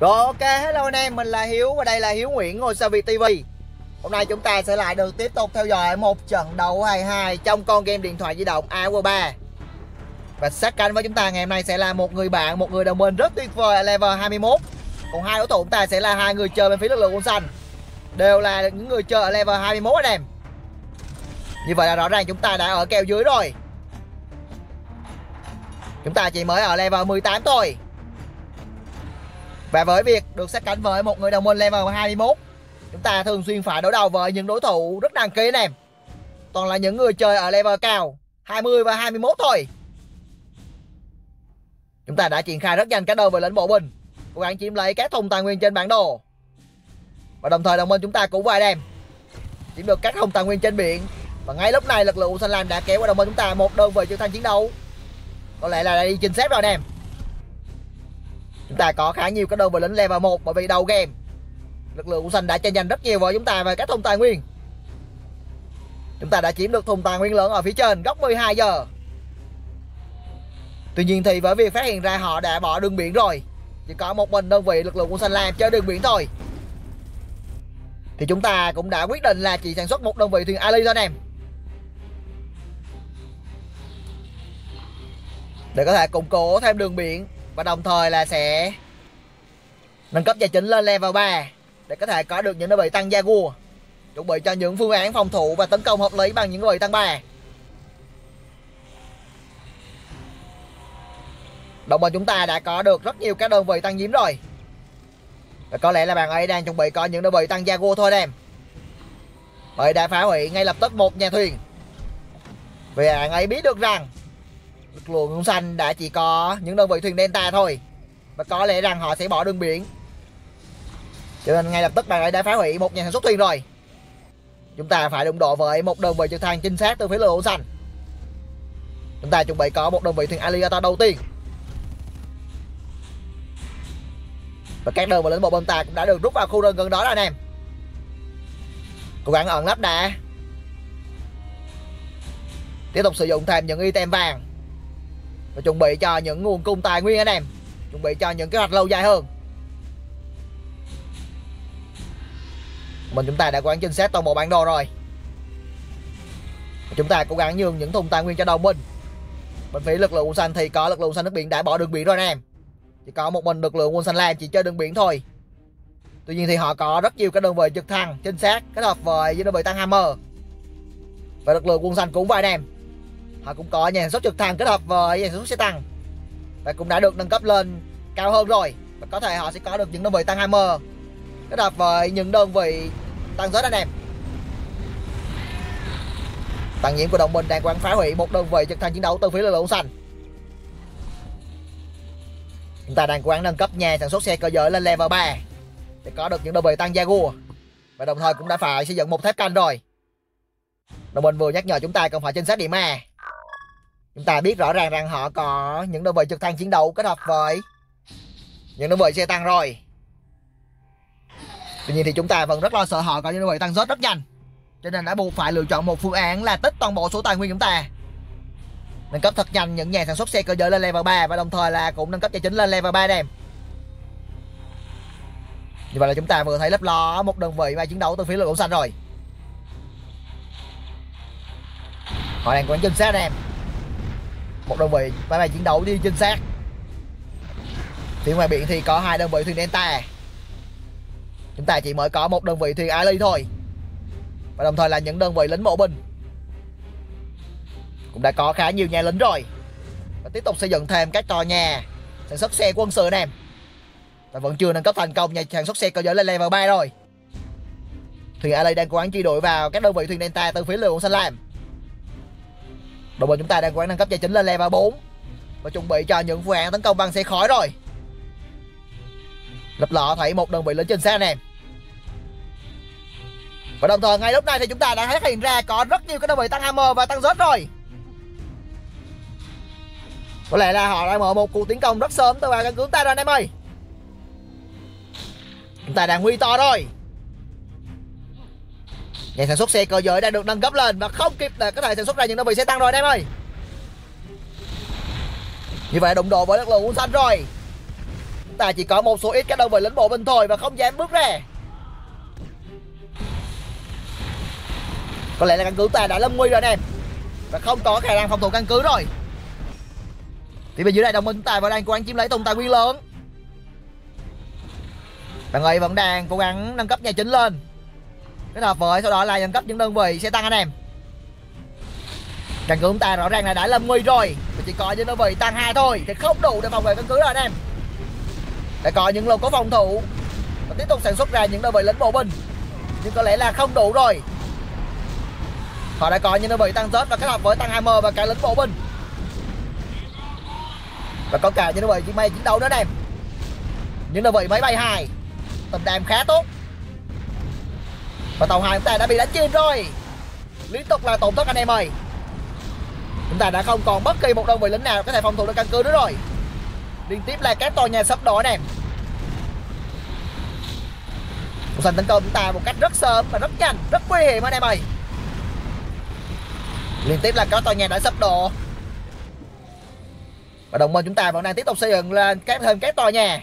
Rồi ok, hello anh em, mình là Hiếu và đây là Hiếu Nguyễn ngôi sao Việt TV Hôm nay chúng ta sẽ lại được tiếp tục theo dõi một trận đấu 22 trong con game điện thoại di động AW 3 Và sát cánh với chúng ta ngày hôm nay sẽ là một người bạn, một người đồng minh rất tuyệt vời ở level 21 Còn hai đối thủ chúng ta sẽ là hai người chơi bên phía lực lượng quân xanh. Đều là những người chơi ở level 21 anh em. Như vậy là rõ ràng chúng ta đã ở kèo dưới rồi. Chúng ta chỉ mới ở level 18 thôi và với việc được sát cánh với một người đồng minh level 21 Chúng ta thường xuyên phải đối đầu với những đối thủ rất đáng ký anh em Toàn là những người chơi ở level cao 20 và 21 thôi. Chúng ta đã triển khai rất nhanh các đơn về lĩnh bộ binh Cố gắng chiếm lấy các thùng tài nguyên trên bản đồ. Và đồng thời đồng minh chúng ta cũng vài đem Chiếm được các thùng tài nguyên trên biển. Và ngay lúc này lực lượng Xanh Lam đã kéo qua đồng minh chúng ta một đơn vị trực thăng chiến đấu. Có lẽ là đi trình xếp rồi anh em Chúng ta có khá nhiều các đơn vị lính level 1 bởi vì đầu game lực lượng của xanh đã tranh giành rất nhiều với chúng ta về các thùng tài nguyên. Chúng ta đã chiếm được thùng tài nguyên lớn ở phía trên góc 12 giờ. Tuy nhiên thì với việc phát hiện ra họ đã bỏ đường biển rồi, chỉ có một mình đơn vị lực lượng quân xanh làm chơi đường biển thôi. Thì chúng ta cũng đã quyết định là chỉ sản xuất một đơn vị thuyền Ali thôi anh em. Để có thể củng cố thêm đường biển và đồng thời là sẽ nâng cấp tài chính lên level 3 để có thể có được những đơn vị tăng gia Jaguar chuẩn bị cho những phương án phòng thủ và tấn công hợp lý bằng những đơn vị tăng 3 đồng bọn chúng ta đã có được rất nhiều các đơn vị tăng nhiễm rồi. Và có lẽ là bạn ấy đang chuẩn bị có những đơn vị tăng gia Jaguar thôi em. Bởi đã phá hủy ngay lập tức một nhà thuyền. Vì bạn ấy biết được rằng lực lượng xanh đã chỉ có những đơn vị thuyền Delta thôi. Và có lẽ rằng họ sẽ bỏ đường biển. Cho nên ngay lập tức bạn ấy đã phá hủy một nhà sản xuất thuyền rồi. Chúng ta phải đụng độ với một đơn vị trực thăng trinh sát từ phía lực lượng xanh. Chúng ta chuẩn bị có một đơn vị thuyền alligator đầu tiên. Và các đơn vị lính bộ bên ta cũng đã được rút vào khu rừng gần đó rồi anh em. Cố gắng ẩn nấp đã. Tiếp tục sử dụng thêm những item vàng và chuẩn bị cho những nguồn cung tài nguyên anh em. Chuẩn bị cho những kế hoạch lâu dài hơn. Mình chúng ta đã quán trinh sát toàn bộ bản đồ rồi. Chúng ta cố gắng nhường những thùng tài nguyên cho đồng minh. Bên phía lực lượng quân xanh thì có lực lượng xanh nước biển đã bỏ đường biển rồi anh em. Chỉ có một mình lực lượng quân xanh lam chỉ chơi đường biển thôi. Tuy nhiên thì họ có rất nhiều các đơn vị trực thăng trinh sát kết hợp với đơn vị tăng hammer. Và lực lượng quân xanh cũng vậy anh em họ cũng có nhà sản xuất trực thăng kết hợp với nhà sản xuất xe tăng. Và cũng đã được nâng cấp lên cao hơn rồi. Và có thể họ sẽ có được những đơn vị tăng hammer kết hợp với những đơn vị tăng giới anh em tăng nhiễm của đồng minh đang quán phá hủy một đơn vị trực thăng chiến đấu từ phía lực lượng xanh chúng ta đang cố gắng nâng cấp nhà sản xuất xe cơ giới lên level 3 để có được những đơn vị tăng Jaguar và đồng thời cũng đã phải xây dựng một thép canh rồi. Đồng minh vừa nhắc nhở chúng ta cần phải trinh sát điểm A chúng ta biết rõ ràng rằng họ có những đơn vị trực thăng chiến đấu kết hợp với những đơn vị xe tăng rồi. Tuy nhiên thì chúng ta vẫn rất lo sợ họ có những đơn vị tăng rớt rất nhanh, cho nên đã buộc phải lựa chọn một phương án là tích toàn bộ số tài nguyên chúng ta. Nâng cấp thật nhanh những nhà sản xuất xe cơ giới lên level 3 và đồng thời là cũng nâng cấp tài chính lên level 3 đem. như vậy là chúng ta vừa thấy lấp ló một đơn vị mà chiến đấu từ phía lực lượng xanh rồi. Họ đang quán chân sát em một đơn vị, máy bay chiến đấu đi chính xác. phía ngoài biển thì có hai đơn vị thuyền delta chúng ta chỉ mới có một đơn vị thuyền ali thôi. Và đồng thời là những đơn vị lính bộ binh. Cũng đã có khá nhiều nhà lính rồi. Và tiếp tục xây dựng thêm các tòa nhà, sản xuất xe quân sự anh em và vẫn chưa nâng cấp thành công nhà sản xuất xe cơ giới lên level 3 rồi. Thuyền ali đang cố gắng truy đuổi vào các đơn vị thuyền delta từ phía lượng xanh lam đội binh chúng ta đang quán nâng cấp tài chính lên level 4 và chuẩn bị cho những phương án tấn công bằng xe khói rồi. Lập lọ thấy một đơn vị lính trên xe anh em và đồng thời ngay lúc này thì chúng ta đã phát hiện ra có rất nhiều cái đơn vị tăng hammer và tăng rớt rồi. Có lẽ là họ đang mở một cuộc tiến công rất sớm từ vào căn cứ ta rồi anh em ơi. Chúng ta đang huy to rồi nhà sản xuất xe cơ giới đã được nâng cấp lên và không kịp để có thể sản xuất ra những đơn vị xe tăng rồi anh em ơi. Như vậy đụng độ với lực lượng quân xanh rồi. Ta chỉ có một số ít các đơn vị lính bộ binh thôi và không dám bước ra. Có lẽ là căn cứ ta đã lâm nguy rồi anh em và không có khả năng phòng thủ căn cứ rồi. Thì bên dưới này đồng minh ta vẫn đang cố gắng chiếm lấy tung tài nguyên lớn. Bạn ơi vẫn đang cố gắng nâng cấp nhà chính lên cái hợp với sau đó là nâng cấp những đơn vị sẽ tăng anh em. Căn cứ chúng ta rõ ràng là đã lâm nguy rồi. Và chỉ có những đơn vị tăng hai thôi thì không đủ để phòng vệ căn cứ rồi anh em. Để có những lô có phòng thủ. Và tiếp tục sản xuất ra những đơn vị lính bộ binh. Nhưng có lẽ là không đủ rồi. Họ đã có những đơn vị tăng rớt và kết hợp với tăng hammer và cả lính bộ binh. Và có cả những đơn vị chiến bay chiến đấu nữa anh em. Những đơn vị máy bay hai. Tầm đàm khá tốt và tàu hàng chúng ta đã bị đánh chìm rồi. Liên tục là tổn thất anh em ơi. Chúng ta đã không còn bất kỳ một đơn vị lính nào có thể phòng thủ được căn cứ nữa rồi. Liên tiếp là các tòa nhà sắp đổ anh em một sân tấn công chúng ta một cách rất sớm và rất nhanh, rất nguy hiểm anh em ơi. Liên tiếp là các tòa nhà đã sắp đổ và đồng minh chúng ta vẫn đang tiếp tục xây dựng lên các thêm các tòa nhà.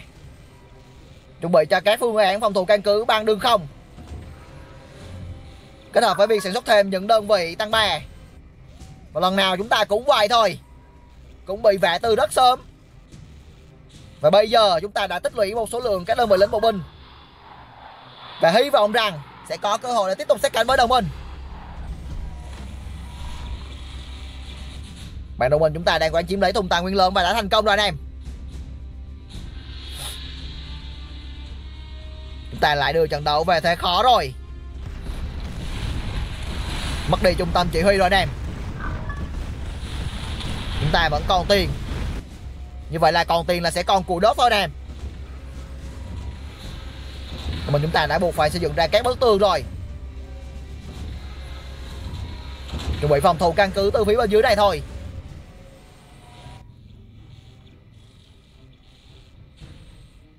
Chuẩn bị cho các phương án phòng thủ căn cứ bằng đường không kết hợp với việc sản xuất thêm những đơn vị tăng bè và lần nào chúng ta cũng vậy thôi. Cũng bị vẽ từ rất sớm. Và bây giờ chúng ta đã tích lũy một số lượng các đơn vị lính bộ binh. Và hy vọng rằng sẽ có cơ hội để tiếp tục sát cánh với đồng minh. Bạn đồng minh chúng ta đang quán chiếm lấy thùng tài nguyên lớn và đã thành công rồi anh em. Chúng ta lại đưa trận đấu về thế khó rồi mất đi trung tâm chỉ huy rồi anh em. Chúng ta vẫn còn tiền. Như vậy là còn tiền là sẽ còn cùi đốt thôi anh em. Mình chúng ta đã buộc phải xây dựng ra các bức tường rồi. Chuẩn bị phòng thủ căn cứ từ phía bên dưới này thôi.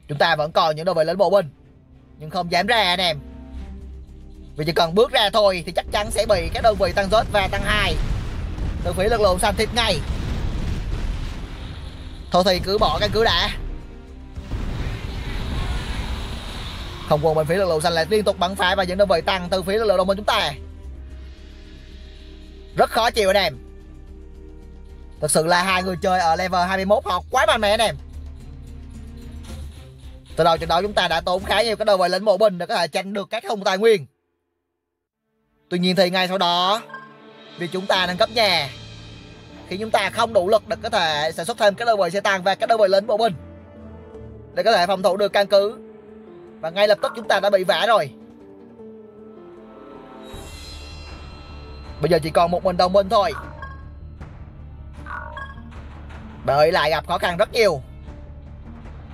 Chúng ta vẫn còn những đơn vị lính bộ binh, nhưng không dám ra anh em vì chỉ cần bước ra thôi thì chắc chắn sẽ bị các đơn vị tăng rớt và tăng hai. Từ phía lực lượng xanh thịt ngay. Thôi thì cứ bỏ căn cứ đã. Không quân bên phía lực lượng xanh lại liên tục bắn phá và những đơn vị tăng từ phía lực lượng đồng minh chúng ta. Rất khó chịu anh em. Thật sự là hai người chơi ở level 21 họ quá mạnh mẽ anh em. Từ đầu trận đấu chúng ta đã tốn khá nhiều cái đơn vị lính bộ binh để có thể tranh được các không tài nguyên tuy nhiên thì ngay sau đó, vì chúng ta nâng cấp nhà. Khi chúng ta không đủ lực để có thể sản xuất thêm các đơn vị xe tăng và các đơn vị lính bộ binh để có thể phòng thủ được căn cứ. Và ngay lập tức chúng ta đã bị vả rồi. Bây giờ chỉ còn một mình đồng minh thôi. Bởi lại gặp khó khăn rất nhiều.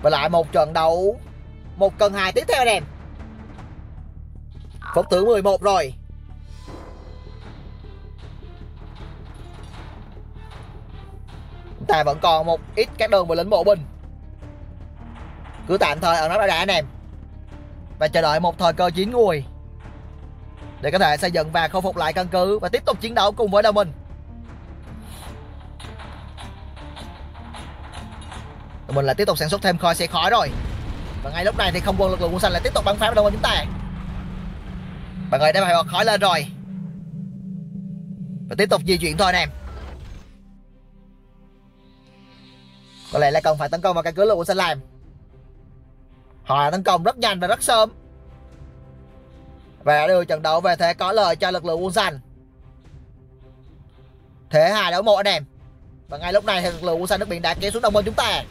Và lại một trận đấu, một cân hai tiếp theo nè. Em phút thứ 11 rồi. Ta vẫn còn một ít các đơn vị lính bộ binh. Cứ tạm thời ở nó đã, đã anh em. Và chờ đợi một thời cơ chiến nguôi. Để có thể xây dựng và khôi phục lại căn cứ và tiếp tục chiến đấu cùng với đồng minh. Mình lại tiếp tục sản xuất thêm khói xe khói rồi. Và ngay lúc này thì không quân lực lượng quân xanh lại tiếp tục bắn phá vào đồng minh chúng ta. Bạn ơi đã phải khói lên rồi. Và tiếp tục di chuyển thôi anh em. Có lẽ là cần phải tấn công vào căn cứ lực quân xanh làm. Họ tấn công rất nhanh và rất sớm. Và đã đưa trận đấu về thế có lời cho lực lượng quân xanh thế hai đấu một anh em. Và ngay lúc này thì lực lượng quân xanh nước biển đã kéo xuống đồng bên chúng ta.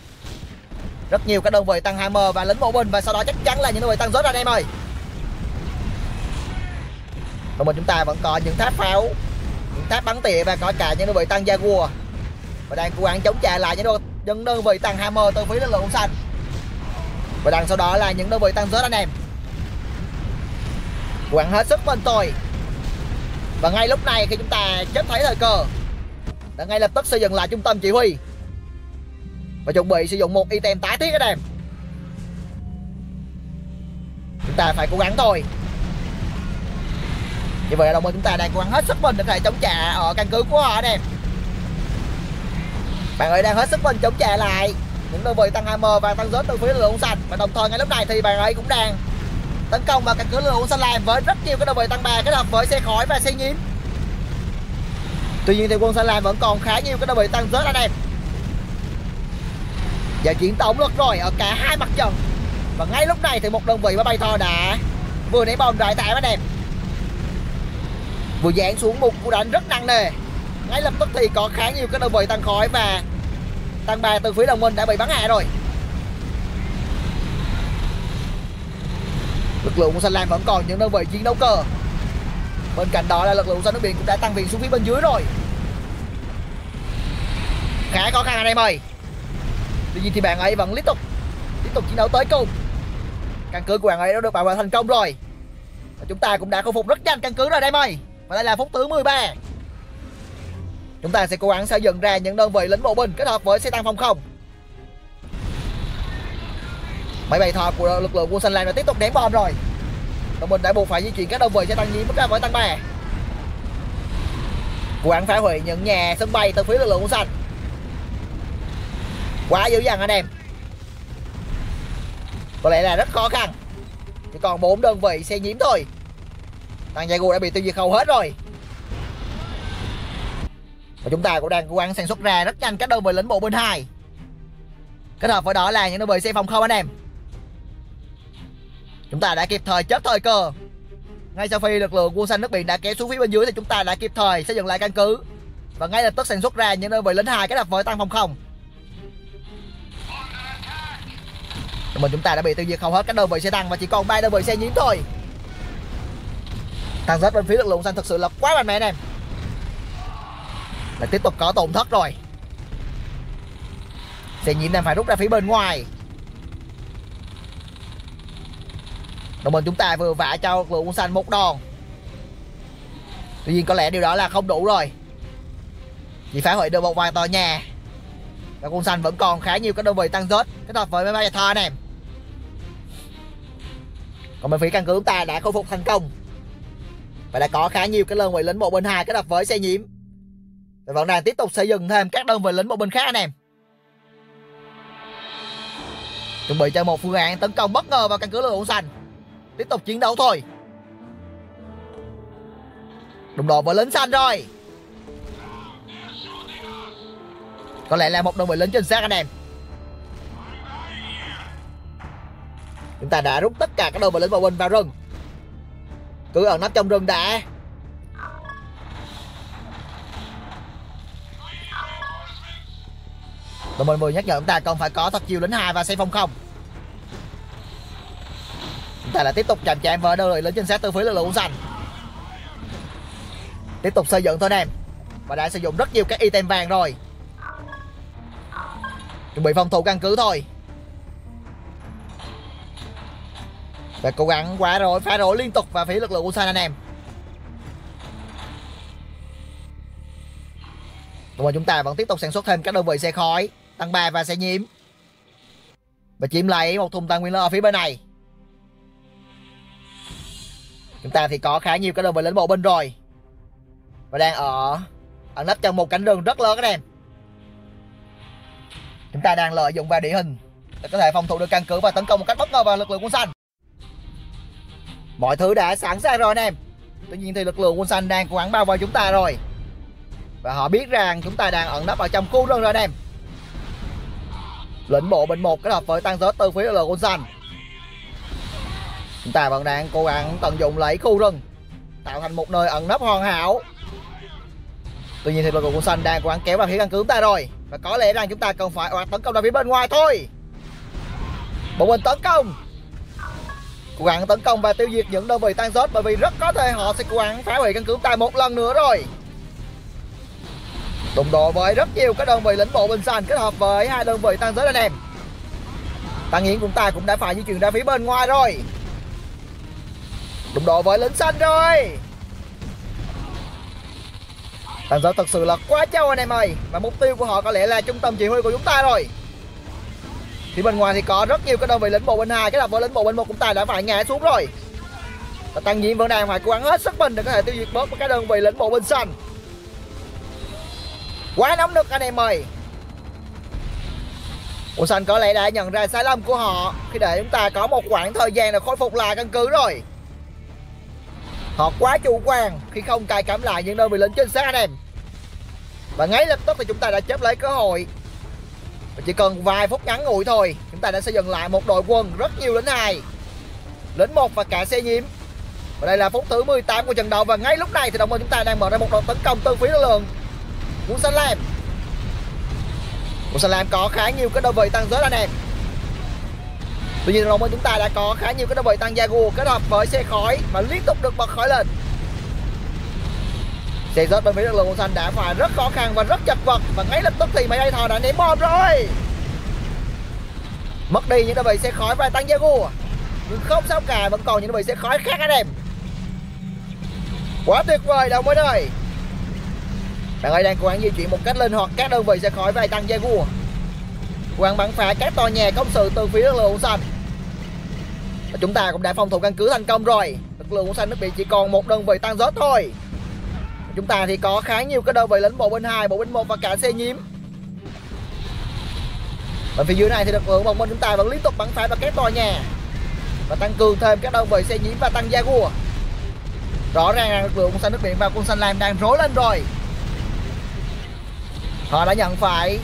Rất nhiều các đơn vị tăng hammer và lính bộ binh và sau đó chắc chắn là những đơn vị tăng rớt anh em ơi. Đồng minh chúng ta vẫn có những tháp pháo những tháp bắn tỉa và có cả những đơn vị tăng jaguar và đang cố gắng chống trả lại những đơn, những đơn vị tăng hammer từ phía lực lượng xanh và đằng sau đó là những đơn vị tăng rớt anh em. Quản hết sức bên tôi. Và ngay lúc này khi chúng ta chấp thấy thời cơ, đã ngay lập tức xây dựng lại trung tâm chỉ huy. Và chuẩn bị sử dụng một item tái thiết anh em. Chúng ta phải cố gắng thôi. Như vậy là đồng minh chúng ta đang cố gắng hết sức mình để có thể chống trả ở căn cứ của họ anh em bạn ơi đang hết sức mình chống trả lại. Những đơn vị tăng hammer và tăng rớt từ phía lực lượng xanh và đồng thời ngay lúc này thì bạn ấy cũng đang tấn công vào căn cứ lực lượng xanh làm với rất nhiều cái đơn vị tăng ba kết hợp với xe khói và xe nhiễm. Tuy nhiên thì quân xanh làm vẫn còn khá nhiều cái đơn vị tăng rớt anh em và chiến tổng lực rồi, ở cả hai mặt trận. Và ngay lúc này thì một đơn vị máy bay thò đã vừa nãy bom đại tại anh em vừa dán xuống một cú đánh rất nặng nề ngay lập tức thì có khá nhiều cái đơn vị tăng khói và tăng ba từ phía đồng minh đã bị bắn hạ rồi. Lực lượng của xanh lam vẫn còn những đơn vị chiến đấu cơ. Bên cạnh đó là lực lượng xanh nước biển cũng đã tăng viện xuống phía bên dưới rồi. Khá khó khăn anh em ơi. Tuy nhiên thì bạn ấy vẫn tiếp tục tiếp tục chiến đấu tới cùng. Căn cứ của bạn ấy đã được bảo vệ thành công rồi. Và chúng ta cũng đã khôi phục rất nhanh căn cứ rồi đây ơi. Và đây là phút thứ 13 chúng ta sẽ cố gắng xây dựng ra những đơn vị lính bộ binh kết hợp với xe tăng phòng không. Máy bay thọ của lực lượng quân xanh lam đã tiếp tục ném bom rồi. Đồng minh đã buộc phải di chuyển các đơn vị xe tăng nhiễm ra với tăng bè cố gắng phá hủy những nhà sân bay từ phía lực lượng quân xanh quá dữ dằn anh em. Có lẽ là rất khó khăn. Chỉ còn bốn đơn vị xe nhiễm thôi. Tăng Jago đã bị tiêu diệt hầu hết rồi và chúng ta cũng đang cố gắng sản xuất ra rất nhanh các đơn vị lính bộ bên hai. Kết hợp với đó là những đơn vị xe phòng không anh em. Chúng ta đã kịp thời chớp thời cơ. Ngay sau khi lực lượng quân xanh nước biển đã kéo xuống phía bên dưới thì chúng ta đã kịp thời xây dựng lại căn cứ. Và ngay lập tức sản xuất ra những đơn vị lính hai kết hợp với tăng phòng không. Mình chúng ta đã bị tiêu diệt hầu hết các đơn vị xe tăng và chỉ còn ba đơn vị xe nhiễm thôi. Thằng rất bên phía lực lượng xanh thật sự là quá mạnh mẽ anh em là tiếp tục có tổn thất rồi. Xe nhiễm đang phải rút ra phía bên ngoài. Đồng minh chúng ta vừa vả cho lực lượng xanh một đòn. Tuy nhiên có lẽ điều đó là không đủ rồi. Chỉ phá hủy được một vài tòa nhà. Và quân xanh vẫn còn khá nhiều các đơn vị tăng rớt kết hợp với máy bay thọ anh em còn bên phía căn cứ chúng ta đã khôi phục thành công. Và đã có khá nhiều cái đơn vị lính bộ bên hai kết hợp với xe nhiễm vẫn đang tiếp tục xây dựng thêm các đơn vị lính bộ binh khác anh em. Chuẩn bị cho một phương án tấn công bất ngờ vào căn cứ lửa lượng xanh tiếp tục chiến đấu thôi. Đụng độ với lính xanh rồi. Có lẽ là một đơn vị lính chính xác anh em. Chúng ta đã rút tất cả các đơn vị lính bộ binh vào rừng. Cứ ẩn nấp trong rừng đã. Đội 10 nhắc nhở chúng ta còn phải có thật chiều lính hai và xe phong không? Chúng ta lại tiếp tục chạm chạm với đơn vị lính trinh sát từ phía lực lượng xanh. Tiếp tục xây dựng thôi em. Và đã sử dụng rất nhiều các item vàng rồi. Chuẩn bị phòng thủ căn cứ thôi. Và cố gắng quá rồi, phá rối liên tục và phía lực lượng của xanh anh em. Và chúng ta vẫn tiếp tục sản xuất thêm các đơn vị xe khói. Tăng 3 và sẽ nhiễm. Và chiếm lấy một thùng tăng nguyên lớn ở phía bên này. Chúng ta thì có khá nhiều cái đơn về lính bộ binh rồi. Và đang ở Ẩn nấp trong một cánh rừng rất lớn các em. Chúng ta đang lợi dụng vào địa hình Để có thể phòng thủ được căn cứ và tấn công một cách bất ngờ vào lực lượng quân xanh. Mọi thứ đã sẵn sàng rồi anh em. Tuy nhiên thì lực lượng quân xanh đang cố gắng bao vây chúng ta rồi. Và họ biết rằng chúng ta đang ẩn nấp ở trong khu rừng rồi anh em. Lĩnh bộ bình một kết hợp với tăng giới từ phía là lượng xanh. Chúng ta vẫn đang cố gắng tận dụng lấy khu rừng, Tạo thành một nơi ẩn nấp hoàn hảo. Tuy nhiên thì lực của quân xanh đang cố gắng kéo vào phía căn cứ chúng ta rồi, Và có lẽ rằng chúng ta cần phải tấn công ra phía bên ngoài thôi. Bộ mình tấn công. Cố gắng tấn công và tiêu diệt những đơn vị tăng rớt bởi vì rất có thể họ sẽ cố gắng phá hủy căn cứ ta một lần nữa rồi đụng độ với rất nhiều các đơn vị lính bộ binh xanh kết hợp với hai đơn vị tăng giới anh em. Tăng nghiến chúng ta cũng đã phải di chuyển ra phía bên ngoài rồi. Đụng độ với lính xanh rồi. Tăng giới thật sự là quá trâu anh em ơi và mục tiêu của họ có lẽ là trung tâm chỉ huy của chúng ta rồi. Thì bên ngoài thì có rất nhiều các đơn vị lính bộ bên hai cái là với lính bộ bên một cũng tài đã phải ngã xuống rồi. Và tăng nhiễm vẫn đang phải cố gắng hết sức mình để có thể tiêu diệt bớt các đơn vị lính bộ bên xanh quá nóng nực anh em ơi Ulsan có lẽ đã nhận ra sai lầm của họ khi để chúng ta có một khoảng thời gian để khôi phục lại căn cứ rồi. Họ quá chủ quan khi không cài cắm lại những đơn vị lính trên xác anh em. Và ngay lập tức thì chúng ta đã chấp lấy cơ hội. Và chỉ cần vài phút ngắn ngủi thôi, chúng ta đã xây dựng lại một đội quân rất nhiều lính hai. Lính một và cả xe nhiễm. Và đây là phút thứ 18 của trận đấu và ngay lúc này thì đồng minh chúng ta đang mở ra một đợt tấn công từ phía lực lượng của Salam. Của Salam có khá nhiều cái đơn vị tăng giới anh em. Tuy nhiên đồng chúng ta đã có khá nhiều cái đơn vị tăng Jaguar kết hợp với xe khói và liên tục được bật khói lên. Xe rớt bên phía lực lượng màu xanh đã phải rất khó khăn và rất chật vật và ngay lập tức thì máy bay thò đã ném bom rồi. Mất đi những đơn vị xe khói và tăng Jaguar. Nhưng không sao cả, vẫn còn những đơn vị xe khói khác anh em. Quá tuyệt vời đồng mới đây. Bạn ơi đang cố gắng di chuyển một cách linh hoạt các đơn vị sẽ khỏi và tăng Jaguar. Cố gắng bắn phá các tòa nhà công sự từ phía lực lượng xanh. Và chúng ta cũng đã phòng thủ căn cứ thành công rồi. Lực lượng xanh nước biển chỉ còn một đơn vị tăng rớt thôi. Chúng ta thì có khá nhiều cái đơn vị lính bộ binh 2, bộ binh 1 và cả xe nhiễm. Ở phía dưới này thì lực lượng bộ binh chúng ta vẫn liên tục bắn phá vào các tòa nhà và tăng cường thêm các đơn vị xe nhiễm và tăng Jaguar. Rõ ràng là lực lượng quân xanh nước biển và quân xanh lam đang rối lên rồi. Họ đã nhận phải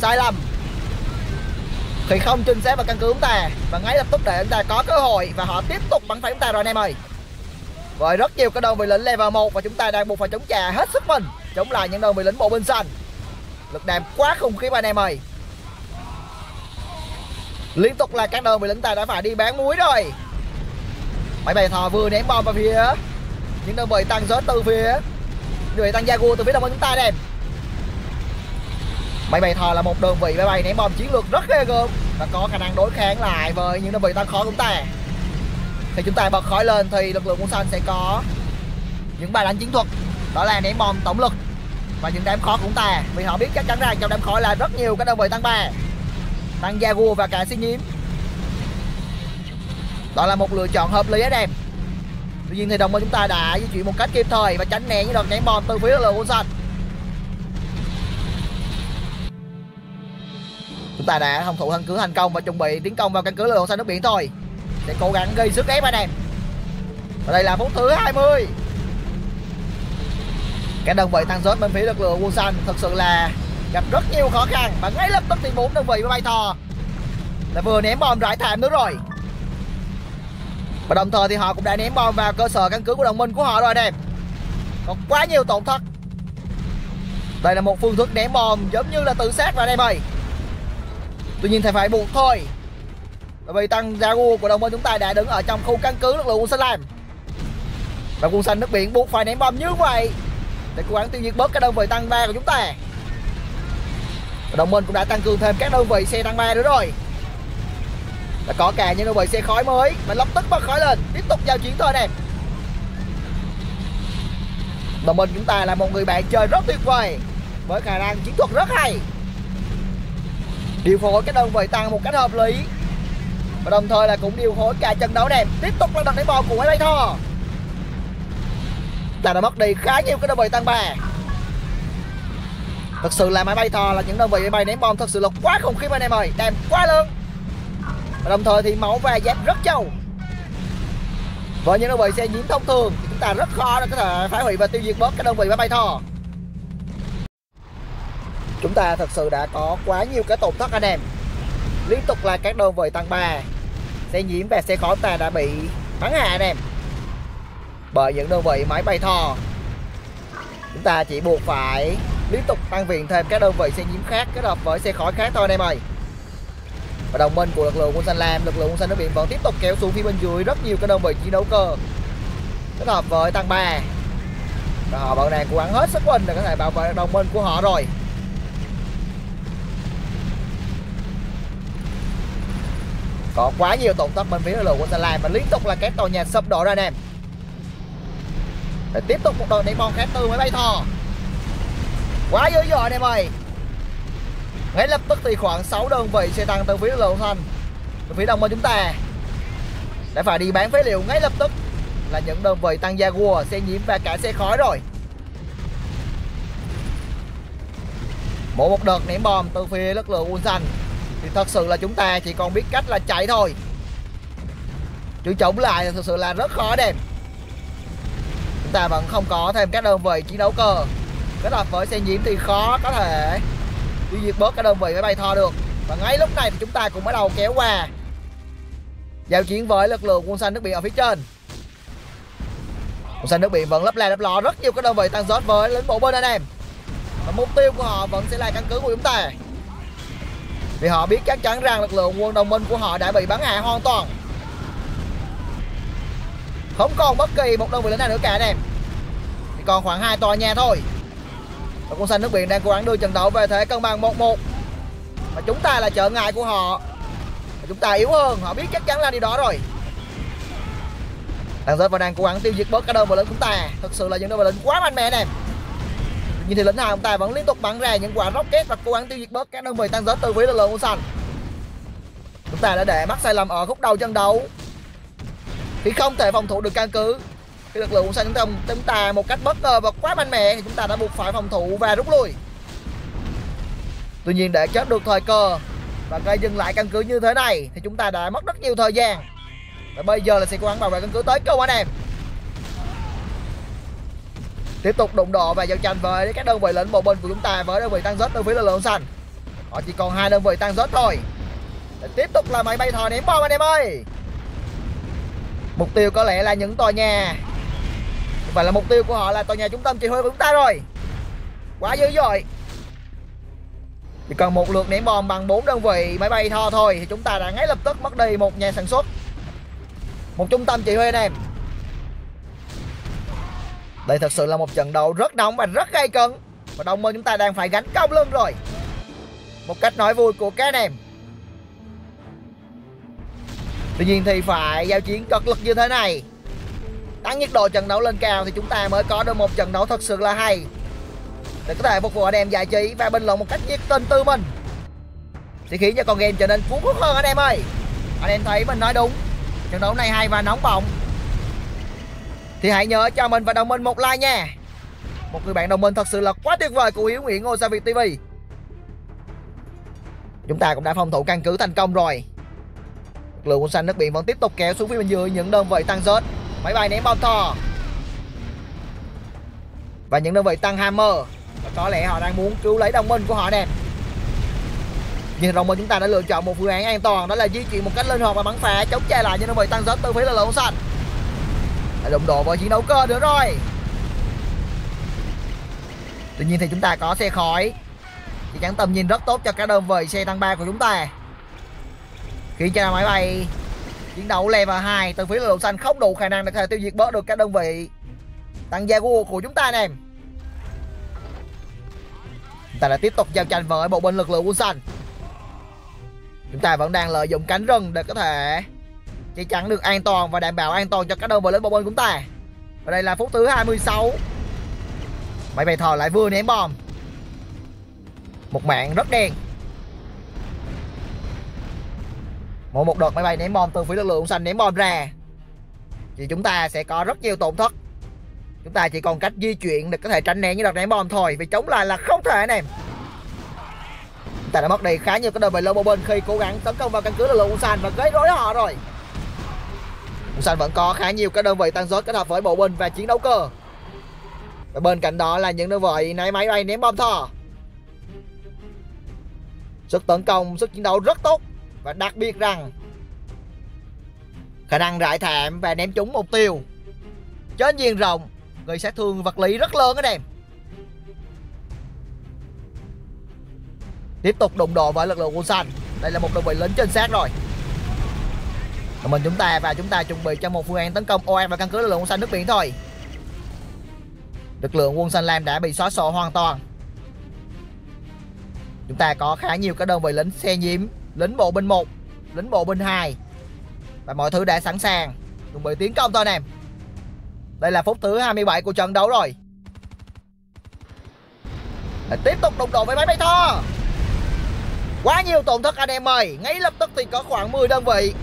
sai lầm. Thì không trinh sát vào căn cứ chúng ta và ngay lập tức để chúng ta có cơ hội và họ tiếp tục bắn phá chúng ta rồi, anh em ơi. Với rất nhiều cái đơn vị lính level 1 và chúng ta đang buộc phải chống trả hết sức mình, chống lại những đơn vị lính bộ binh xanh. Lực đàm quá khủng khiếp anh em ơi. Liên tục là các đơn vị lính ta đã phải đi bán muối rồi. Máy bay thò vừa ném bom vào phía những đơn vị tăng gió từ phía người tăng tăng Jaguar từ phía đồng minh chúng ta đây máy bay thờ là một đơn vị máy bay ném bom chiến lược rất ghê gớm. Và có khả năng đối kháng lại với những đơn vị tăng khó của chúng ta. Thì chúng ta bật khói lên thì lực lượng quân xanh sẽ có những bài đánh chiến thuật. Đó là ném bom tổng lực và những đám khó của chúng ta. Vì họ biết chắc chắn rằng trong đám khói là rất nhiều các đơn vị tăng ba, tăng Jaguar và cả xin nhiễm đó là một lựa chọn hợp lý anh em tuy nhiên thì đồng minh chúng ta đã di chuyển một cách kịp thời và tránh né những đợt ném bom từ phía lực lượng quân xanh chúng ta đã phòng thủ căn cứ thành công và chuẩn bị tiến công vào căn cứ lực lượng xanh nước biển thôi. Để cố gắng gây sức ép anh em. Và đây là phút thứ 20 cái đơn vị tăng rớt bên phía lực lượng quân xanh thực sự là gặp rất nhiều khó khăn. Và ngay lập tức thì bốn đơn vị bay thò. Là vừa ném bom rải thảm nữa rồi. Và đồng thời thì họ cũng đã ném bom vào cơ sở căn cứ của đồng minh của họ rồi anh em. Còn quá nhiều tổn thất. Đây là một phương thức ném bom giống như là tự sát rồi anh em ơi tuy nhiên thì phải buộc thôi. Bởi vì tăng Jagu của đồng minh chúng ta đã đứng ở trong khu căn cứ lực lượng quân xanh làm và quân xanh nước biển buộc phải ném bom như vậy để cố gắng tiêu diệt bớt cái đơn vị tăng ba của chúng ta. Và đồng minh cũng đã tăng cường thêm các đơn vị xe tăng ba nữa rồi. Đã có cả những đơn vị xe khói mới và lập tức bật khói lên. Tiếp tục giao chiến thôi nè đồng minh chúng ta là một người bạn chơi rất tuyệt vời với khả năng chiến thuật rất hay điều phối cái đơn vị tăng một cách hợp lý. Và đồng thời là cũng điều phối cả trận đấu đẹp. Tiếp tục là đặt đánh bò của máy bay thò ta đã mất đi khá nhiều cái đơn vị tăng ba. Thật sự là máy bay thò là những đơn vị máy bay ném bom thật sự là quá khủng khiếp anh em ơi. Đẹp quá lớn. Và đồng thời thì mẫu và giáp rất trâu. Với những đơn vị xe nhiễm thông thường thì chúng ta rất khó để có thể phá hủy và tiêu diệt bớt cái đơn vị máy bay thò chúng ta thật sự đã có quá nhiều cái tổn thất anh em. Liên tục là các đơn vị tăng ba. Xe nhiễm và xe khó ta đã bị bắn hạ anh em. Bởi những đơn vị máy bay thò. Chúng ta chỉ buộc phải liên tục tăng viện thêm các đơn vị xe nhiễm khác, kết hợp với xe khói khác thôi anh em ơi. Và đồng minh của lực lượng quân xanh lam, lực lượng quân xanh nước biển vẫn tiếp tục kéo xuống phía bên dưới rất nhiều các đơn vị chiến đấu cơ. Kết hợp với tăng ba. Và họ vẫn đang cố gắng hết sức mình để có thể bảo vệ đồng minh của họ rồi. Có quá nhiều tổn thất bên phía lực lượng của Gia Lai và liên tục là các tòa nhà sập đổ ra anh em để tiếp tục một đợt đánh bom khác từ máy bay thò. Quá dữ dội anh em ơi. Ngay lập tức thì khoảng 6 đơn vị xe tăng từ phía lực lượng thành từ phía đông bên chúng ta đã phải đi bán phế liệu. Ngay lập tức là những đơn vị tăng Jaguar, xe nhiễm và cả xe khói rồi. Mỗi một đợt ném bom từ phía lực lượng Ulsan thì thật sự là chúng ta chỉ còn biết cách là chạy thôi. Chứ chống lại thật sự là rất khó đẹp. Chúng ta vẫn không có thêm các đơn vị chiến đấu cơ. Kết hợp với xe nhiễm thì khó có thể tiêu diệt bớt các đơn vị máy bay thoa được. Và ngay lúc này thì chúng ta cũng bắt đầu kéo qua. Giao chiến với lực lượng quân xanh nước biển ở phía trên. Quân xanh nước biển vẫn lấp la lấp ló, rất nhiều các đơn vị tăng rốt với lính bộ bên anh em. Và mục tiêu của họ vẫn sẽ là căn cứ của chúng ta vì họ biết chắc chắn rằng lực lượng quân đồng minh của họ đã bị bắn hạ hoàn toàn. Không còn bất kỳ một đơn vị lính nào nữa cả anh em. Chỉ còn khoảng hai tòa nhà thôi. Và quân xanh nước biển đang cố gắng đưa trận đấu về thế cân bằng 1-1 và chúng ta là trợ ngại của họ. Và chúng ta yếu hơn, họ biết chắc chắn là điều đó rồi. Đang rất và đang cố gắng tiêu diệt bớt các đơn vị lính chúng ta. Thực sự là những đơn vị lính quá mạnh mẽ nè như thì lính nào chúng ta vẫn liên tục bắn ra những quả rocket và cố gắng tiêu diệt bớt các đơn vị tăng giới từ phía lực lượng của xanh chúng ta đã để mắc sai lầm ở khúc đầu trận đấu. Khi không thể phòng thủ được căn cứ, khi lực lượng của xanh chúng ta chúng ta một cách bất ngờ và quá mạnh mẽ thì chúng ta đã buộc phải phòng thủ và rút lui. Tuy nhiên để chết được thời cơ và gây dừng lại căn cứ như thế này thì chúng ta đã mất rất nhiều thời gian. Và bây giờ là sẽ cố gắng bảo vệ căn cứ tới câu anh em tiếp tục đụng độ và giao tranh với các đơn vị lĩnh bộ binh của chúng ta với đơn vị tăng rớt đơn vị lực lượng xanh. Họ chỉ còn hai đơn vị tăng rớt thôi. Để tiếp tục là máy bay thò ném bom anh em ơi. Mục tiêu có lẽ là những tòa nhà. Và là mục tiêu của họ là tòa nhà trung tâm chỉ huy của chúng ta rồi. Quá dữ dội. Chỉ cần một lượt ném bom bằng bốn đơn vị máy bay thò thôi thì chúng ta đã ngay lập tức mất đi một nhà sản xuất. Một trung tâm chỉ huy anh em đây thật sự là một trận đấu rất nóng và rất gay cấn. Và đồng minh chúng ta đang phải gánh công lưng rồi. Một cách nói vui của các anh em. Tuy nhiên thì phải giao chiến cực lực như thế này. Tăng nhiệt độ trận đấu lên cao thì chúng ta mới có được một trận đấu thật sự là hay. Để có thể phục vụ anh em giải trí và bình luận một cách nhiệt tình từ mình. Sẽ khiến cho con game trở nên cuốn hút hơn anh em ơi. Anh em thấy mình nói đúng. Trận đấu này hay và nóng bỏng thì hãy nhớ cho mình và đồng minh một like nha. Một người bạn đồng minh thật sự là quá tuyệt vời của Hiếu Nguyễn Ngôi Sao Việt TV chúng ta cũng đã phòng thủ căn cứ thành công rồi. Lực lượng quân xanh nước biển vẫn tiếp tục kéo xuống phía bên dưới những đơn vị tăng rớt máy bay ném bom thò và những đơn vị tăng hammer. Và có lẽ họ đang muốn cứu lấy đồng minh của họ nè. Nhưng đồng minh chúng ta đã lựa chọn một phương án an toàn, đó là di chuyển một cách linh hoạt và bắn phá, chống che lại những đơn vị tăng rớt từ phía lực lượng xanh đụng độ với chiến đấu cơ nữa rồi. Tuy nhiên thì chúng ta có xe khói. Thì chắn tầm nhìn rất tốt cho các đơn vị xe tăng 3 của chúng ta. Khi cho máy bay chiến đấu level 2 từ phía lực lượng xanh không đủ khả năng để có thể tiêu diệt bớt được các đơn vị tăng gia của, của chúng ta nè. Chúng ta đã tiếp tục giao tranh với bộ binh lực lượng quân xanh. Chúng ta vẫn đang lợi dụng cánh rừng để có thể chắc chắn được an toàn và đảm bảo an toàn cho các đơn vị lính bộ binh chúng ta. Và đây là phút thứ 26 máy bay thò lại vừa ném bom. Một mạng rất đen. Mỗi một đợt máy bay ném bom từ phía lực lượng xanh ném bom ra. Thì chúng ta sẽ có rất nhiều tổn thất. Chúng ta chỉ còn cách di chuyển để có thể tránh né những đợt ném bom thôi, vì chống lại là không thể anh em. Chúng ta đã mất đi khá nhiều cái đơn vị bộ bên khi cố gắng tấn công vào căn cứ lực lượng xanh và gây rối họ rồi xanh vẫn có khá nhiều các đơn vị tăng rốt kết hợp với bộ binh và chiến đấu cơ. Và bên cạnh đó là những đơn vị ném máy bay ném bom thò sức tấn công, sức chiến đấu rất tốt. Và đặc biệt rằng, khả năng rải thảm và ném trúng mục tiêu. Trên diện rộng gây sát thương vật lý rất lớn anh em. Tiếp tục đụng độ với lực lượng quân xanh. Đây là một đơn vị lính trên xác rồi và mình chúng ta và chúng ta chuẩn bị cho một phương án tấn công ồ và căn cứ lực lượng quân xanh nước biển thôi. Lực lượng quân xanh lam đã bị xóa sổ hoàn toàn. Chúng ta có khá nhiều các đơn vị lính xe nhiễm, lính bộ binh 1 lính bộ binh 2 và mọi thứ đã sẵn sàng. Chuẩn bị tiến công thôi anh em đây là phút thứ 27 của trận đấu rồi. Để tiếp tục đụng độ với máy bay thò quá nhiều tổn thất anh em ơi. Ngay lập tức thì có khoảng 10 đơn vị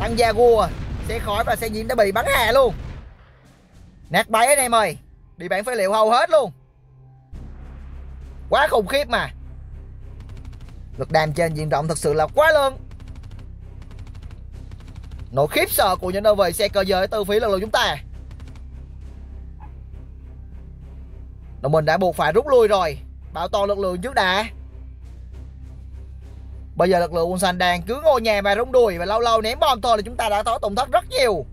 tăng gia gua xe khói và xe nhiễm đã bị bắn hạ luôn. Nát bay anh em ơi. Bị bản phế liệu hầu hết luôn. Quá khủng khiếp mà. Lực đam trên diện rộng thật sự là quá lớn. Nỗi khiếp sợ của những đơn vị xe cơ giới từ phía lực lượng chúng ta. Đồng mình đã buộc phải rút lui rồi. Bảo toàn lực lượng trước đã. Bây giờ lực lượng quân xanh đang cứ ngồi nhà và rung đùi Và lâu lâu ném bom thôi là chúng ta đã có tổn thất rất nhiều.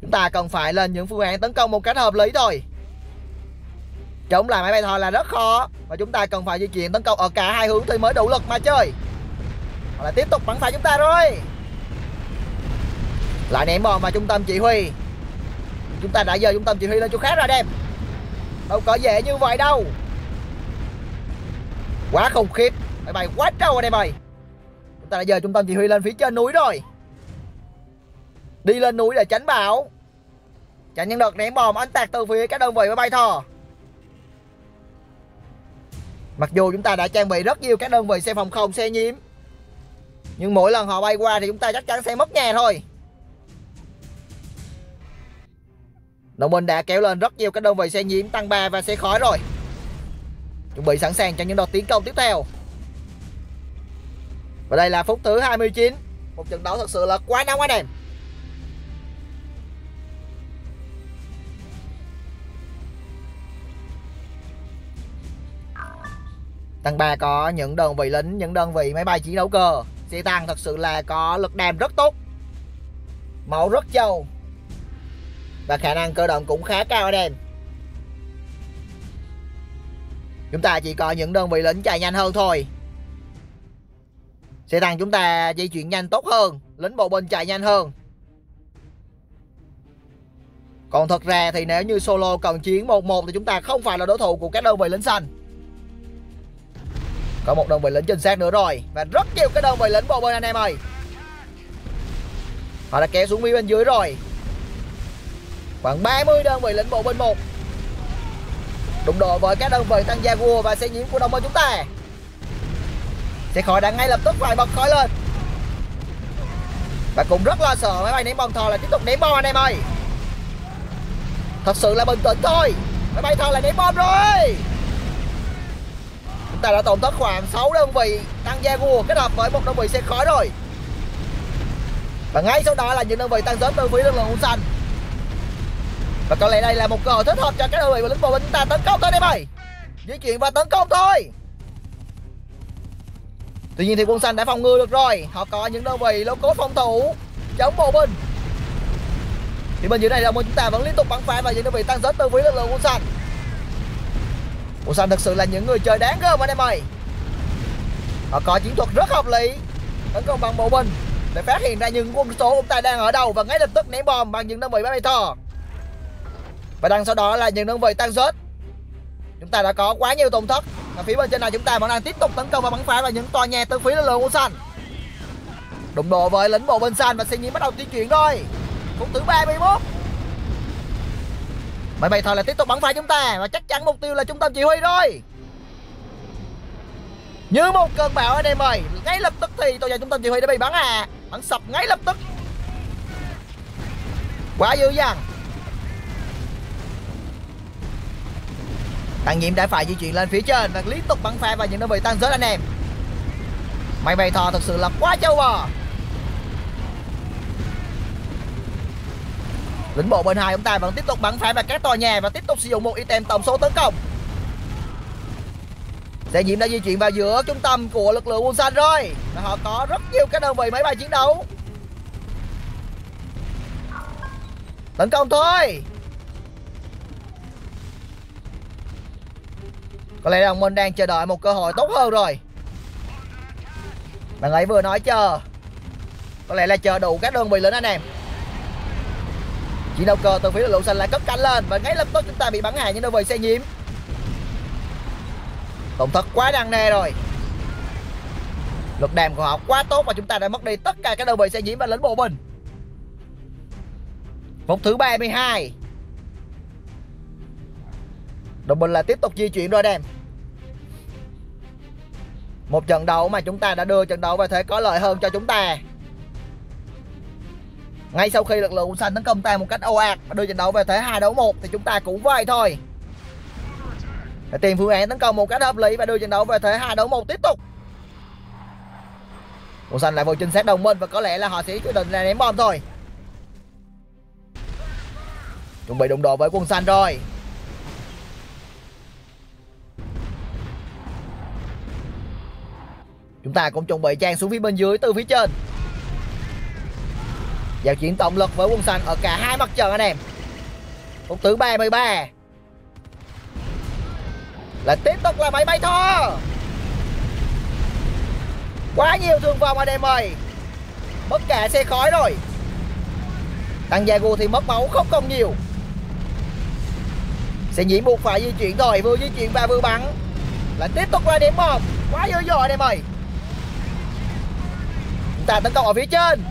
Chúng ta cần phải lên những phương án tấn công một cách hợp lý thôi. Chống lại máy bay thò là rất khó Và chúng ta cần phải di chuyển tấn công ở cả hai hướng thì mới đủ lực mà chơi. Hoặc là tiếp tục bắn phải chúng ta rồi. Lại ném bom vào trung tâm chỉ huy. Chúng ta đã giờ trung tâm chỉ huy lên chỗ khác ra đem Đâu có dễ như vậy đâu. Quá khủng khiếp. Máy bay quá trâu anh em ơi. Chúng ta đã giờ trung tâm chỉ huy lên phía trên núi rồi. Đi lên núi để tránh bão. Tránh những đợt ném bom anh tạc từ phía các đơn vị máy bay thò. Mặc dù chúng ta đã trang bị rất nhiều các đơn vị xe phòng không, xe nhiễm Nhưng mỗi lần họ bay qua thì chúng ta chắc chắn sẽ mất nhà thôi. Đồng minh đã kéo lên rất nhiều các đơn vị xe nhiễm tăng 3 và xe khói rồi. Chuẩn bị sẵn sàng cho những đợt tiến công tiếp theo. Và đây là phút thứ 29 Một trận đấu thật sự là quá nóng anh em Tăng 3 có những đơn vị lính, những đơn vị máy bay chiến đấu cơ. Xe tăng thật sự là có lực đàm rất tốt. Mẫu rất trâu. Và khả năng cơ động cũng khá cao anh em Chúng ta chỉ có những đơn vị lính chạy nhanh hơn thôi. Xe tăng chúng ta di chuyển nhanh tốt hơn, Lính bộ binh chạy nhanh hơn. Còn thật ra thì nếu như solo cần chiến 1-1 Thì chúng ta không phải là đối thủ của các đơn vị lính xanh. Có một đơn vị lính trên sát nữa rồi, Và rất nhiều cái đơn vị lính bộ binh anh em ơi. Họ đã kéo xuống phía bên dưới rồi. Khoảng 30 đơn vị lính bộ binh một. Đụng độ với các đơn vị tăng gia vua và xe nhiễm của đồng minh chúng ta. Xe khỏi đã ngay lập tức phải bật khói lên. Và cũng rất lo sợ máy bay ném bom thò là tiếp tục ném bom anh em ơi. Thật sự là bình tĩnh thôi. Máy bay thò là ném bom rồi. Chúng ta đã tổn thất khoảng 6 đơn vị tăng gia vua kết hợp với một đơn vị xe khói rồi. Và ngay sau đó là những đơn vị tăng sớm từ phía lực lượng xanh và có lẽ đây là một cơ hội thích hợp cho các đơn vị lính bộ binh chúng ta tấn công thôi em ơi di chuyển và tấn công thôi. Tuy nhiên thì quân xanh đã phòng ngừa được rồi. Họ có những đơn vị lô cốt phòng thủ, chống bộ binh. Thì bên dưới này là một chúng ta vẫn liên tục bắn phá và những đơn vị tăng dớt từ phía lực lượng quân xanh quân xanh thực sự là những người chơi đáng gờm anh em ơi. Họ có chiến thuật rất hợp lý. Tấn công bằng bộ binh Để phát hiện ra những quân số chúng ta đang ở đâu Và ngay lập tức ném bom bằng những đơn vị bay thò. Và đằng sau đó là những đơn vị tăng rớt. Chúng ta đã có quá nhiều tổn thất. Và phía bên trên này chúng ta vẫn đang tiếp tục tấn công và bắn phá vào những tòa nhà từ phía lực lượng của xanh Đụng độ với lính bộ bên xanh và xe nhiễm bắt đầu di chuyển rồi. Phút thứ 31 Máy bay thôi là tiếp tục bắn phá chúng ta Và chắc chắn mục tiêu là trung tâm chỉ huy rồi. Như một cơn bão anh em ơi Ngay lập tức thì tòa nhà trung tâm chỉ huy đã bị bắn à Bắn sập ngay lập tức. Quá dữ dằn. Tăng nhiệm đã phải di chuyển lên phía trên Và liên tục bắn phá vào những đơn vị tăng rớt anh em. Máy bay thò thật sự là quá châu bò. Lính bộ bên hai chúng ta vẫn tiếp tục bắn phá vào các tòa nhà và tiếp tục sử dụng một item tổng số tấn công. Xe nhiễm đã di chuyển vào giữa trung tâm của lực lượng quân xanh rồi. Và họ có rất nhiều các đơn vị máy bay chiến đấu. Tấn công thôi. Có lẽ đồng minh đang chờ đợi một cơ hội tốt hơn rồi. Bạn ấy vừa nói chờ. Có lẽ là chờ đủ các đơn vị lớn anh em. Chỉ đầu cờ từ phía lực lượng xanh lại cất cánh lên và ngay lập tức chúng ta bị bắn hạ những đơn vị xe nhiễm. Tổn thất quá nặng nề rồi. Lực đàm của họ quá tốt và chúng ta đã mất đi tất cả các đơn vị xe nhiễm và lính bộ binh. Phút thứ 32 đội mình là tiếp tục di chuyển rồi đem. Một trận đấu mà chúng ta đã đưa trận đấu về thế có lợi hơn cho chúng ta. Ngay sau khi lực lượng xanh tấn công ta một cách ồ ạt và đưa trận đấu về thế hai đấu một thì chúng ta cũng vậy thôi. Để tìm phương án tấn công một cách hợp lý và đưa trận đấu về thế hai đấu một tiếp tục. Quân xanh lại vô chính xác đồng minh và có lẽ là họ sẽ quyết định là ném bom thôi. Chuẩn bị đụng độ với quân xanh rồi. Chúng ta cũng chuẩn bị trang xuống phía bên dưới từ phía trên. Giao chuyển tổng lực với quân xanh ở cả hai mặt trận anh em. Phút thứ 33 là tiếp tục là máy bay thò quá nhiều thương vong anh em ơi. Mất cả xe khói rồi. Tăng Jago thì mất máu không còn nhiều. Sẽ nhiễm buộc phải di chuyển rồi, vừa di chuyển và vừa bắn. Là tiếp tục là điểm một. Quá dữ dội anh em ơi chúng ta tấn công ở phía trên.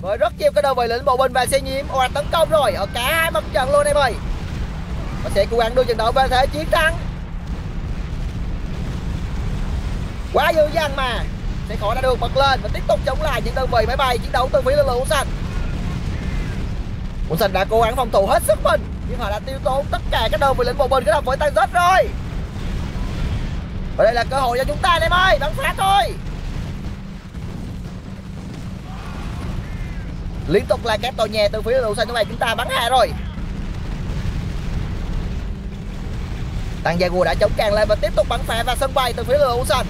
Với rất nhiều cái đầu vị lính bộ binh và xe nhiễm. Oạt tấn công rồi. Ở cả hai mặt trận luôn em ơi. Và sẽ cố gắng đưa trận đấu về thế chiến thắng. Quá dữ dằn mà. Sẽ khỏi đã được bật lên và tiếp tục chống lại những đơn vị máy bay chiến đấu từ phía lực lượng quân xanh quân xanh đã cố gắng phòng thủ hết sức mình, nhưng họ đã tiêu tốn tất cả các đơn vị lính bộ binh kết hợp với tăng rất rồi. Và đây là cơ hội cho chúng ta, em ơi. Bắn phá thôi. Liên tục là các tàu nhà từ phía lực xanh chỗ này chúng ta bắn hạ rồi. Tăng gia đã chống càng lên và tiếp tục bắn phá vào sân bay từ phía lực xanh.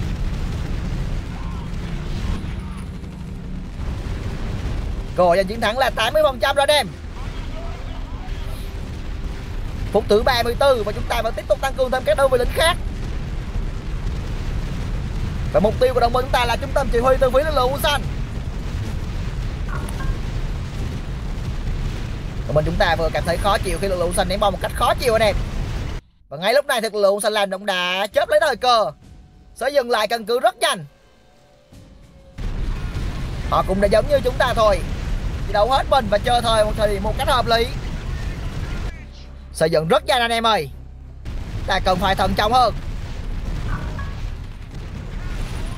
Cơ hội giành chiến thắng là 80 phần trăm rồi anh em phút thứ 34 và chúng ta vẫn tiếp tục tăng cường thêm các đơn vị lính khác. Và mục tiêu của đồng minh chúng ta là trung tâm chỉ huy từ phía lực lượng xanh. Đồng bên chúng ta vừa cảm thấy khó chịu khi lực lượng xanh ném bom một cách khó chịu anh em. Và ngay lúc này thì lực lượng xanh làm động đà, chớp lấy thời cơ. Sẽ dừng lại căn cứ rất nhanh. Họ cũng đã giống như chúng ta thôi. Chỉ đấu hết mình và chờ thời một thời điểm một cách hợp lý. Xây dựng rất nhanh anh em ơi. Ta cần phải thận trọng hơn.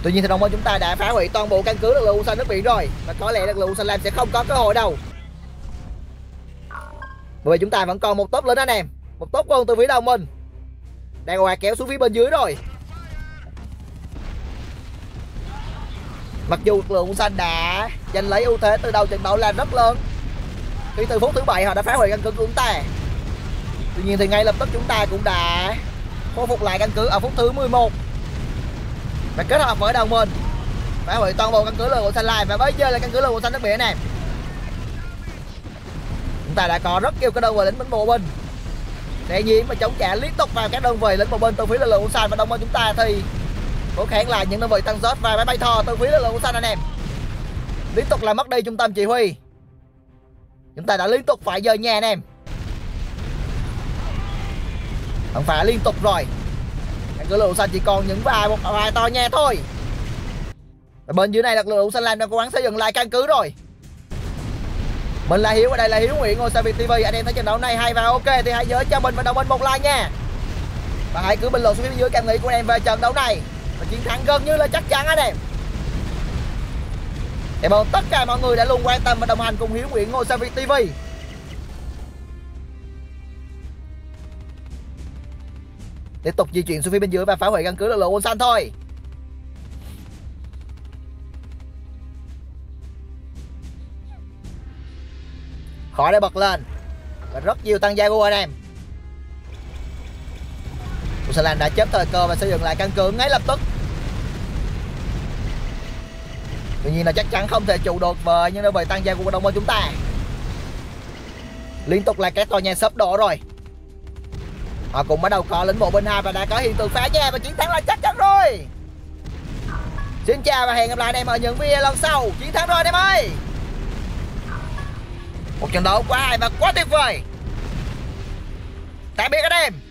Tuy nhiên thì đồng minh chúng ta đã phá hủy toàn bộ căn cứ lực lượng xanh nước biển rồi. Và có lẽ lực lượng xanh lam sẽ không có cơ hội đâu bởi vì chúng ta vẫn còn một tốp lớn anh em. Một tốp quân từ phía đầu mình. Đang hòa kéo xuống phía bên dưới rồi. Mặc dù lực lượng xanh đã giành lấy ưu thế từ đầu trận đấu là rất lớn. Khi từ phút thứ bảy họ đã phá hủy căn cứ của chúng ta. Tuy nhiên thì ngay lập tức chúng ta cũng đã khôi phục lại căn cứ ở phút thứ 11 và kết hợp với đồng minh phá hủy toàn bộ căn cứ lực lượng xanh lại và bây giờ là căn cứ lực lượng xanh nước biển này chúng ta đã có rất nhiều cái đơn vị lính bánh bộ binh để nhiễm mà chống trả liên tục vào các đơn vị lính bộ binh từ phía lực lượng xanh và đồng minh chúng ta thì cố kháng lại những đơn vị tăng giớt và máy bay thò từ phía lực lượng xanh anh em. Liên tục làm mất đi trung tâm chỉ huy. Chúng ta đã liên tục phải rời nhà anh em. Không phải liên tục rồi. Các lực lượng xanh chỉ còn những vài một vài to nhà thôi. Ở bên dưới này lực lượng xanh làm đang cố gắng xây dựng lại căn cứ rồi mình là hiếu, ở đây là hiếu nguyễn ngôi sao việt tv anh em thấy trận đấu này hay và ok, thì hãy nhớ cho mình và đồng minh một like nha. Và hãy cứ bình luận xuống phía dưới cảm nghĩ của em về trận đấu này. Và chiến thắng gần như là chắc chắn anh em. Cảm ơn tất cả mọi người đã luôn quan tâm và đồng hành cùng Hiếu Nguyễn Ngôi sao Việt TV Tiếp tục di chuyển xuống phía bên dưới và phá hủy căn cứ lực lượng quân xanh thôi. Khỏi để bật lên. Và rất nhiều tăng gia của anh em. Usalan đã chớp thời cơ và xây dựng lại căn cứ ngay lập tức. Tuy nhiên là chắc chắn không thể trụ được với những đơn vị tăng gia của đồng minh chúng ta. Liên tục là các tòa nhà sắp đổ rồi. Họ cũng bắt đầu có lĩnh bộ bên hai và đã có hiện tượng phá nhà và chiến thắng là chắc chắn rồi. Xin chào và hẹn gặp lại anh em ở những video lần sau. Chiến thắng rồi anh em ơi! Một trận đấu quá hay và quá tuyệt vời. Tạm biệt anh em.